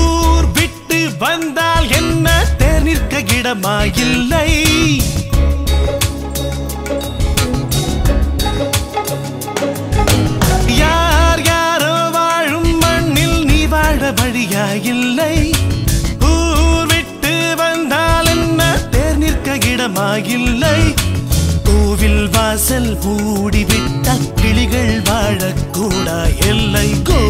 ஊர் விட்டு வந்தால் என்ன? தேர் நிற்க இடமா இல்லை யார் யாரோ வாழும் மண்ணில் நீ வாழ வழியா இல்லை ஊர் விட்டு வந்தால் என்ன? தேர் நிற்க இடமா இல்லை கோவில் வாசல் மூடிவிட்ட கிளிகள் வாழக்கூடா எல்லை கோ